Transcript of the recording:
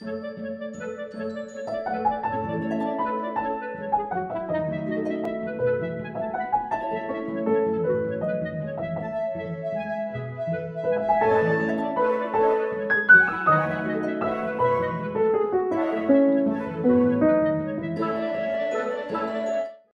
you